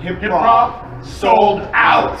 Hip hop sold out.